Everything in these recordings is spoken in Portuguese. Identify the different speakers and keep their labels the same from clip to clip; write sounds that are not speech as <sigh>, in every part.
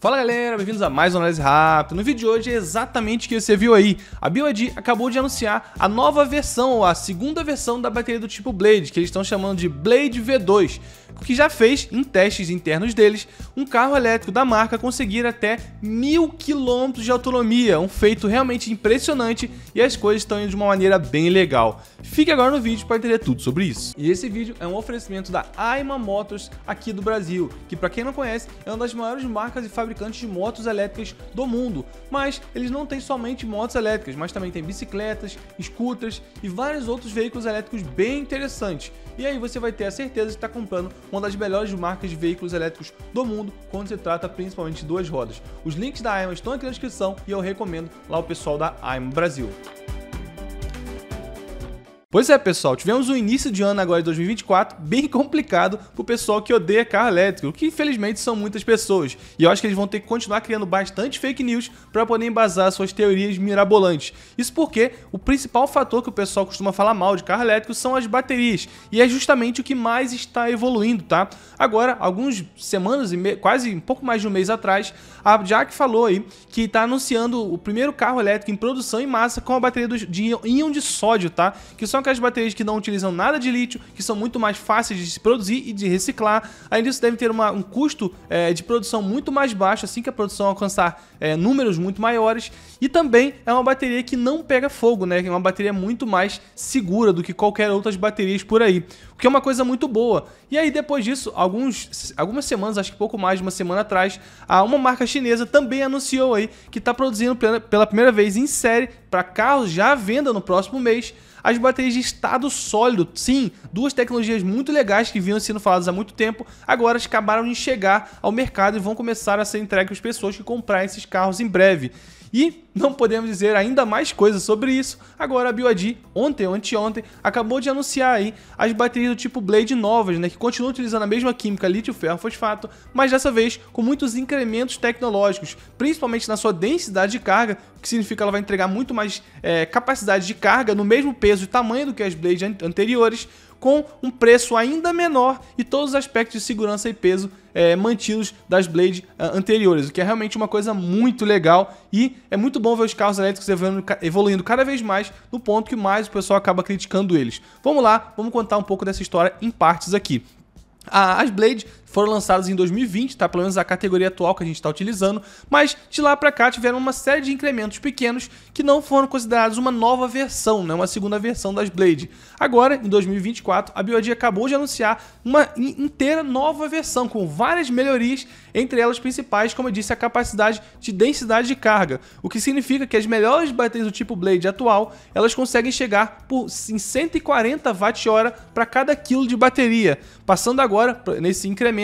Speaker 1: Fala galera, bem-vindos a mais uma análise rápida. No vídeo de hoje é exatamente o que você viu aí. A BYD acabou de anunciar a nova versão, a segunda versão da bateria do tipo Blade, que eles estão chamando de Blade V2, que já fez, em testes internos deles, um carro elétrico da marca conseguir até mil quilômetros de autonomia, um feito realmente impressionante e as coisas estão indo de uma maneira bem legal. Fique agora no vídeo para entender tudo sobre isso. E esse vídeo é um oferecimento da Aima Motors aqui do Brasil, que para quem não conhece, é uma das maiores marcas e fabricantes fabricantes de motos elétricas do mundo. Mas eles não têm somente motos elétricas, mas também tem bicicletas, scooters e vários outros veículos elétricos bem interessantes. E aí você vai ter a certeza de estar comprando uma das melhores marcas de veículos elétricos do mundo quando se trata principalmente de duas rodas. Os links da AIMA estão aqui na descrição e eu recomendo lá o pessoal da AIMA Brasil. Pois é, pessoal, tivemos um início de ano agora de 2024 bem <laughs> complicado pro pessoal que odeia carro elétrico, que infelizmente são muitas pessoas. E eu acho que eles vão ter que continuar criando bastante fake news para poder embasar suas teorias mirabolantes. Isso porque o principal fator que o pessoal costuma falar mal de carro elétrico são as baterias, e é justamente o que mais está evoluindo, tá? Agora, algumas semanas e quase um pouco mais de um mês atrás, a Jack falou aí que está anunciando o primeiro carro elétrico em produção em massa com a bateria de íon de sódio, tá? Que só são aquelas baterias que não utilizam nada de lítio, que são muito mais fáceis de se produzir e de reciclar. Além disso, devem ter uma, um custo é, de produção muito mais baixo, assim que a produção alcançar é, números muito maiores. E também é uma bateria que não pega fogo, né? É uma bateria muito mais segura do que qualquer outras baterias por aí. O que é uma coisa muito boa. E aí, depois disso, alguns, algumas semanas, acho que pouco mais de uma semana atrás, uma marca chinesa também anunciou aí que está produzindo pela primeira vez em série para carros já à venda no próximo mês as baterias de estado sólido. Sim, duas tecnologias muito legais que vinham sendo faladas há muito tempo, agora acabaram de chegar ao mercado e vão começar a ser entregues às pessoas que comprarem esses carros em breve. E não podemos dizer ainda mais coisas sobre isso. Agora a BYD, ontem ou anteontem, acabou de anunciar aí as baterias do tipo Blade novas, né, que continuam utilizando a mesma química lítio-ferro-fosfato, mas dessa vez com muitos incrementos tecnológicos, principalmente na sua densidade de carga, o que significa que ela vai entregar muito mais é, capacidade de carga no mesmo peso e tamanho do que as Blades anteriores, com um preço ainda menor e todos os aspectos de segurança e peso é, mantidos das Blade uh, anteriores, o que é realmente uma coisa muito legal e é muito bom ver os carros elétricos evoluindo, evoluindo cada vez mais no ponto que mais o pessoal acaba criticando eles. Vamos lá, vamos contar um pouco dessa história em partes aqui. As Blade foram lançadas em 2020, tá? Pelo menos a categoria atual que a gente está utilizando, mas de lá para cá tiveram uma série de incrementos pequenos que não foram considerados uma nova versão, né? uma segunda versão das Blade. Agora, em 2024, a BYD acabou de anunciar uma inteira nova versão com várias melhorias, entre elas principais, como eu disse, a capacidade de densidade de carga, o que significa que as melhores baterias do tipo Blade atual, elas conseguem chegar por, em 140 watt-hora para cada quilo de bateria, passando agora nesse incremento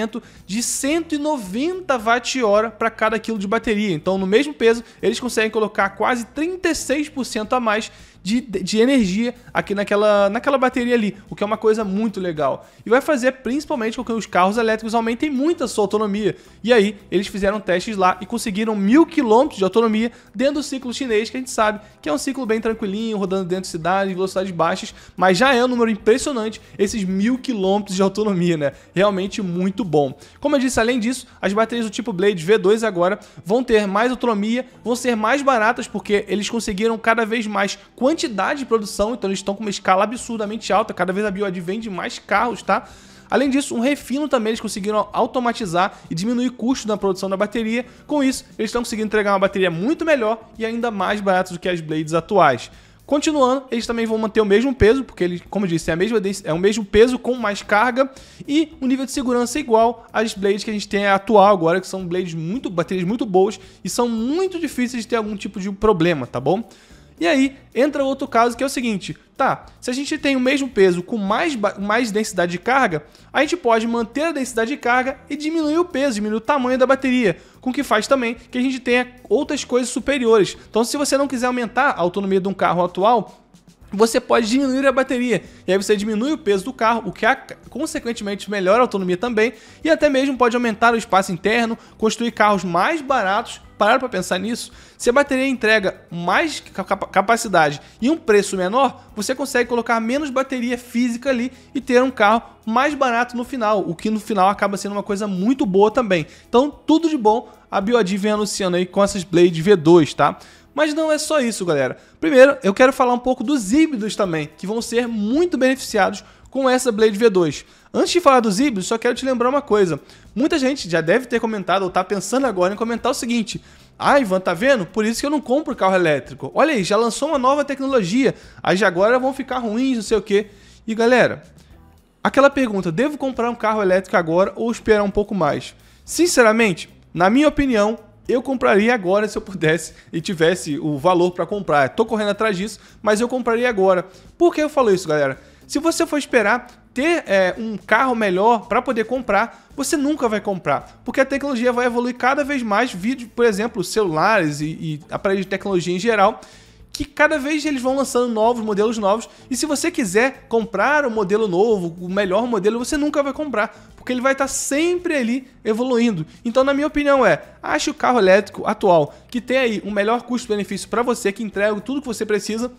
Speaker 1: de 190 watt-hora para cada quilo de bateria. Então, no mesmo peso, eles conseguem colocar quase 36% a mais de, de energia aqui naquela, naquela bateria ali, o que é uma coisa muito legal. E vai fazer principalmente com que os carros elétricos aumentem muito a sua autonomia. E aí, eles fizeram testes lá e conseguiram mil quilômetros de autonomia dentro do ciclo chinês, que a gente sabe que é um ciclo bem tranquilinho, rodando dentro de cidades, velocidades baixas, mas já é um número impressionante esses mil quilômetros de autonomia, né? Realmente muito bom. Como eu disse, além disso, as baterias do tipo Blade V2 agora vão ter mais autonomia, vão ser mais baratas porque eles conseguiram cada vez mais quantidade de produção, então eles estão com uma escala absurdamente alta, cada vez a BYD vende mais carros, tá? Além disso, um refino também eles conseguiram automatizar e diminuir custos na produção da bateria. Com isso, eles estão conseguindo entregar uma bateria muito melhor e ainda mais barata do que as Blades atuais. Continuando, eles também vão manter o mesmo peso, porque ele, como eu disse, é, a mesma, é o mesmo peso com mais carga e o nível de segurança é igual às blades que a gente tem atual agora, que são blades muito, baterias muito boas e são muito difíceis de ter algum tipo de problema, tá bom? E aí entra outro caso que é o seguinte: tá, se a gente tem o mesmo peso com mais, mais densidade de carga, a gente pode manter a densidade de carga e diminuir o peso, diminuir o tamanho da bateria, com que faz também que a gente tenha outras coisas superiores. Então, se você não quiser aumentar a autonomia de um carro atual, você pode diminuir a bateria. E aí você diminui o peso do carro, o que consequentemente melhora a autonomia também, e até mesmo pode aumentar o espaço interno, construir carros mais baratos Pararam para pensar nisso? Se a bateria entrega mais capacidade e um preço menor, você consegue colocar menos bateria física ali e ter um carro mais barato no final, o que no final acaba sendo uma coisa muito boa também. Então, tudo de bom a BioD vem anunciando aí com essas Blade V2, tá? Mas não é só isso, galera. Primeiro, eu quero falar um pouco dos híbridos também, que vão ser muito beneficiados com essa Blade V2. Antes de falar dos híbridos, só quero te lembrar uma coisa. Muita gente já deve ter comentado ou tá pensando agora em comentar o seguinte: ah, Ivan, tá vendo? Por isso que eu não compro carro elétrico. Olha aí, já lançou uma nova tecnologia. Aí já agora vão ficar ruins, não sei o quê. E galera, aquela pergunta: devo comprar um carro elétrico agora ou esperar um pouco mais? Sinceramente, na minha opinião, eu compraria agora se eu pudesse e tivesse o valor para comprar. Tô correndo atrás disso, mas eu compraria agora. Por que eu falo isso, galera? Se você for esperar ter é, um carro melhor para poder comprar, você nunca vai comprar, porque a tecnologia vai evoluir cada vez mais. Vídeo, por exemplo, celulares e, e aparelhos de tecnologia em geral, que cada vez eles vão lançando novos modelos novos. E se você quiser comprar o um modelo novo, o melhor modelo, você nunca vai comprar, porque ele vai estar sempre ali evoluindo. Então, na minha opinião, é: ache o carro elétrico atual que tem aí um melhor custo-benefício para você, que entrega tudo que você precisa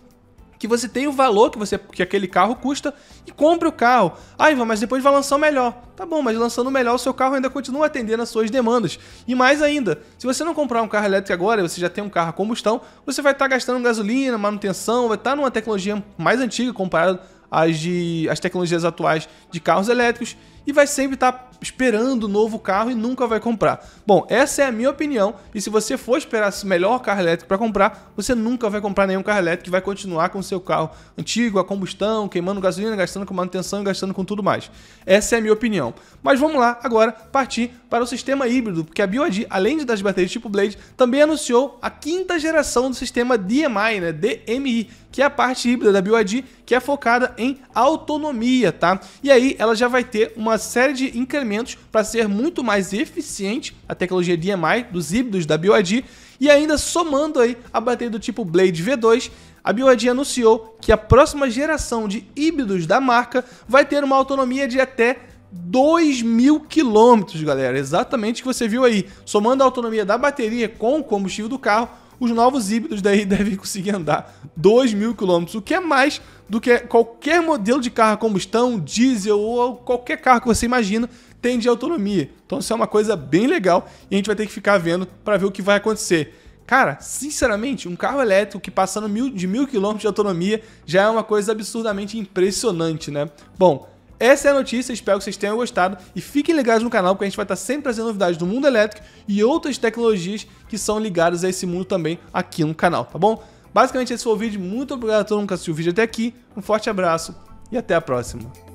Speaker 1: que você tenha o valor que, você, que aquele carro custa e compre o carro. Ah, Ivan, mas depois vai lançar o melhor. Tá bom, mas lançando o melhor, o seu carro ainda continua atendendo às suas demandas. E mais ainda, se você não comprar um carro elétrico agora, você já tem um carro a combustão, você vai estar tá gastando gasolina, manutenção, vai estar tá numa tecnologia mais antiga comparado às, de, às tecnologias atuais de carros elétricos e vai sempre estar tá esperando o novo carro e nunca vai comprar. Bom, essa é a minha opinião. E se você for esperar o melhor carro elétrico para comprar, você nunca vai comprar nenhum carro elétrico e vai continuar com o seu carro antigo, a combustão, queimando gasolina, gastando com manutenção e gastando com tudo mais. Essa é a minha opinião. Mas vamos lá agora partir para o sistema híbrido, porque a BioID, além de das baterias tipo Blade, também anunciou a quinta geração do sistema DMI, né, DMI, que é a parte híbrida da BioID, que é focada em autonomia, tá? E aí ela já vai ter uma série de incrementos para ser muito mais eficiente a tecnologia DMI dos híbridos da BioID e ainda somando aí a bateria do tipo Blade V2, a BioID anunciou que a próxima geração de híbridos da marca vai ter uma autonomia de até 2 mil quilômetros, galera. Exatamente o que você viu aí. Somando a autonomia da bateria com o combustível do carro, os novos híbridos daí <laughs> devem conseguir andar 2 mil quilômetros, o que é mais do que qualquer modelo de carro a combustão, diesel ou qualquer carro que você imagina tem de autonomia. Então isso é uma coisa bem legal e a gente vai ter que ficar vendo para ver o que vai acontecer. Cara, sinceramente, um carro elétrico que passando mil, de mil quilômetros de autonomia já é uma coisa absurdamente impressionante, né? Bom, essa é a notícia, espero que vocês tenham gostado e fiquem ligados no canal porque a gente vai estar sempre trazendo novidades do mundo elétrico e outras tecnologias que são ligadas a esse mundo também aqui no canal, tá bom? Basicamente esse foi o vídeo, muito obrigado a todo mundo que assistiu o vídeo até aqui, um forte abraço e até a próxima.